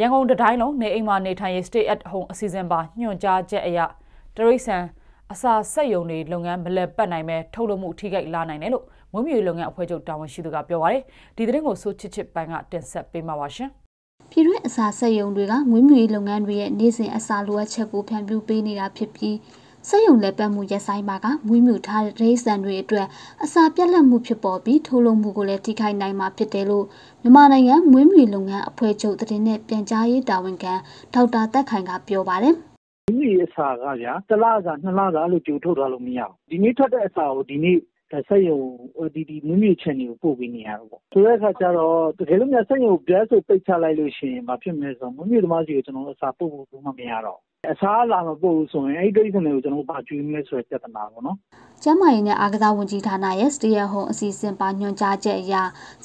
ရန်ကုန်တိုင်းလုံးနေအိမ်မှာနေထိုင်ရေး stay at home အစီအစဉ်ပါညွှန်ကြားချက်အရတရိษံအစာဆက်ယုံတွေလုပ်ငန်းမလဲပတ်နိုင်မဲ့ထုတ်လုပ်မှုထိခိုက်လာနိုင်တယ်လို့မွေးမြူရေးလုပ်ငန်းအဖွဲ့ချုပ်တာဝန်ရှိသူကပြောပါတယ်ဒီသတင်းကိုစိုးချစ်ချစ်ပိုင်းကတင်ဆက်ပေးမှာပါရှင်ပြည်တွင်းအစာဆက်ယုံတွေကမွေးမြူရေးလုပ်ငန်းတွေရဲ့နေ့စဉ်အစာလိုအပ်ချက်ကိုဖြန့်ဖြူးပေးနေတာဖြစ်ပြီး စက်ယုံလက်ပတ်မှုရက်ဆိုင်ပါကမွေးမြူထားတဲ့ဒိဆန်တွေအတွက်အစာပြတ်လတ်မှုဖြစ်ပေါ်ပြီးထိုးလုံးမှုကိုလည်းထိခိုက်နိုင်မှာဖြစ်တယ်လို့မြန်မာနိုင်ငံမွေးမြူလုပ်ငန်းအဖွဲ့ချုပ်တည်င်းနဲ့ပြန်ကြားရေးတာဝန်ခံဒေါက်တာတက်ခိုင်ကပြောပါတယ်။ဒီနေ့အစာကဗျာတစ်လစာနှစ်လစာလို့ကြိုထုတ်ထားလို့မရဘူး။ဒီနေ့ထွက်တဲ့အစာကိုဒီနေ့ဆက်ရုံဒီဒီမြင့်မြင့်ချန်တွေကိုပို့ပေးနေရတော့ပေါ့ဆိုတဲ့အခါကျတော့တကယ်လို့များဆက်ရုံပြဲဆိုပိတ်ချလိုက်လို့ရှိရင်မဖြစ်မဲဆိုမြင့်မြင့်သမားစီကိုကျွန်တော်အစာပို့ဖို့မှမရတော့ အစားလာမပို့ဘူးဆိုရင်အဲ့ဒီဒိတ်စင်တွေကိုကျွန်တော်ဘာကျွေးမလဲဆိုတဲ့ပြဿနာပေါ့နော်ကျန်းမာရေးနဲ့အားကစားဝန်ကြီးဌာနရဲ့ Stay at Home အစီအစဉ်ပါညွှန်ကြားချက်အရ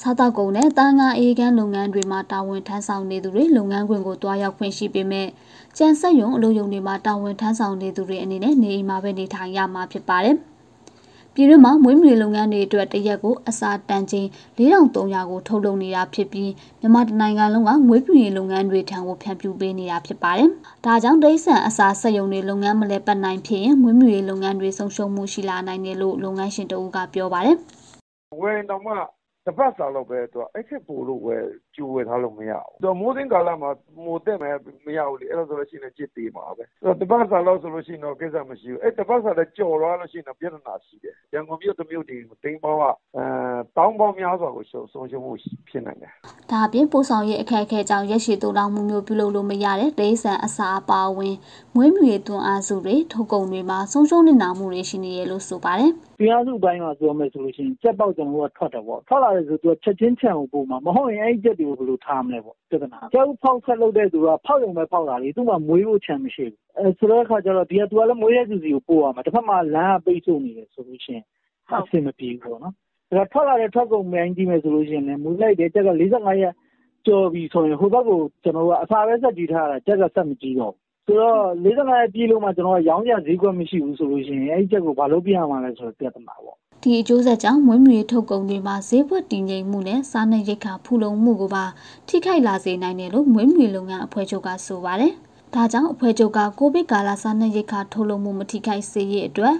စားတောက်ကုန်နဲ့တာငါအေးကန်းလုပ်ငန်းတွေမှာတာဝန်ထမ်းဆောင်နေသူတွေလုပ်ငန်းခွင်ကိုတွားရောက်ခွင့်ရှိပေမဲ့ကြံဆက်ယုံအလုပ်ရုံတွေမှာတာဝန်ထမ်းဆောင်နေသူတွေအနေနဲ့နေအိမ်မှာပဲနေထိုင်ရမှာဖြစ်ပါတယ်။ ပြည်တွင်းမှာမွေးမြူလုပ်ငန်းတွေအတွက်တရက်ကိုအစာတန်ချိန်4300ကိုထုတ်လုပ်နေတာဖြစ်ပြီးမြန်မာတိုင်းနိုင်ငံလုံးကမွေးမြူရေးလုပ်ငန်းတွေထံကိုဖြန့်ဖြူးပေးနေတာဖြစ်ပါတယ်။ဒါကြောင့်ဒိဆန်အစာစက်ရုံတွေလုပ်ငန်းမလဲပတ်နိုင်ဖြစ်ရင်မွေးမြူရေးလုပ်ငန်းတွေဆုံးရှုံးမှုရှိလာနိုင်တယ်လို့လုပ်ငန်းရှင်တဦးကပြောပါတယ်။ဝယ်တော့မှ တစ်ပတ်စာလောက်ပဲသူကအဲ့ထက်ပိုလို့ဝယ်ကြိုဝယ်ထားလို့မရဘူး။သူမိုးစင်းကာလမှာမိုးတက်မယ်မရဘူးလေအဲ့လိုဆိုလို့ရှိရင်ကြစ်သေးမှာပဲ။ဆိုတော့တစ်ပတ်စာလောက်ဆိုလို့ရှိရင်တော့ကိစ္စမရှိဘူး။အဲ့တစ်ပတ်စာလည်းကြော်သွားလို့ရှိရင်တော့ပြဿနာရှိတယ်။ရန်ကုန်မြို့တစ်မြို့တည်းတိန်းပေါင်းကအဲ တောင်းပေါင်းများစွာကိုဆုံးရှုံးမှုဖြစ်နိုင်တယ်။ဒါအပြင်ပို့ဆောင်ရေးအခက်အခဲကြောင့်ရက်ရှည်တူလောင်မှုမျိုးပြုလုပ်လို့မရတဲ့ဒေသအစာအပါအဝင်မွေးမြူရေးသွန်းအားစုတွေထုတ်ကုန်တွေမှာဆုံးရှုံးနေတာမှုတွေရှိနေရလို့ဆိုပါတယ်။တရားစုပိုင်းမှာပြောမယ်ဆိုလို့ရှိရင်ကြက်ပေါက်ကျွန်တော်တို့ကထွက်တယ်ပေါ့ထွက်လာတယ်ဆိုသူကချက်ချင်းချန်ကိုပို့မှာမဟုတ်ရင်အဲ့ဒီချက်တွေကိုဘယ်လိုထားမလဲပေါ့ပြဿနာကျောက်ဖောက်ဆက်လုပ်တဲ့သူကဖောက်ရုံပဲဖောက်တာလေသူ့မှာမွေးဖို့ချန်မရှိဘူးအဲဆိုတော့အခါကျတော့ဒီကသူကလည်းမွေးတဲ့သူစီကိုပို့ရမှာတစ်ဖက်မှာလမ်းကပိတ်ဆို့နေတယ်ဆိုလို့ရှိရင်အဆင်မပြေဘူးပေါ့နော် ဒါထွက်လာတဲ့ထွက်ကုန်မြိုင်းကြည့်မယ်ဆိုလို့ရှိရင်လည်းမူလိုက်တဲ့ချက်က45ရက်ကျော်ပြီဆိုရင်ဟိုဘက်ကိုကျွန်တော်ကအစာပဲဆက်ကြည့်ထားတာချက်ကဆက်မကြည့်တော့ဆိုတော့45ရက်ပြည့်လို့မှကျွန်တော်ကရောင်းရဈေးကွက်မရှိဘူးဆိုလို့ရှိရင်အဲ့ဒီချက်ကိုဘာလို့ပြရမှာလဲဆိုတော့ပြဿနာပေါ့ဒီအကျိုးဆက်ကြောင့်မွေးမြူရေးထုတ်ကုန်တွေမှာဈေးကွက်တည်ငြိမ်မှုနဲ့စားနပ်ရိက္ခာဖူလုံမှုကိုပါထိခိုက်လာစေနိုင်တယ်လို့မွေးမြူရေးလုပ်ငန်းအဖွဲ့ချုပ်ကဆိုပါတယ်။ဒါကြောင့်အဖွဲ့ချုပ်ကကိုဗစ်ကာလစားနပ်ရိက္ခာထုတ်လုပ်မှုမထိခိုက်စေရေးအတွက်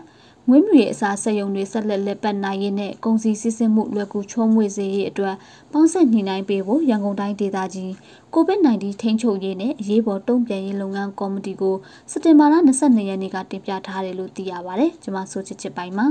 မွေးမြူရေးအစားစက်ရုံတွေဆက်လက်လက်ပတ်နိုင်ရေးနဲ့ကုန်စည်စည်းစိမ်မှုလွယ်ကူချုံးမွေစေရေးအတွက်ပေါင်းဆက်ညှိနှိုင်းပေးဖို့ရန်ကုန်တိုင်းဒေသကြီး COVID-19 ထိန်းချုပ်ရေးနဲ့အရေးပေါ်တုံ့ပြန်ရေးလုပ်ငန်းကော်မတီကိုစက်တင်ဘာလ22ရက်နေ့ကတင်ပြထားတယ်လို့သိရပါတယ်။ကျွန်မဆိုချစ်ချစ်ပိုင်းမှာ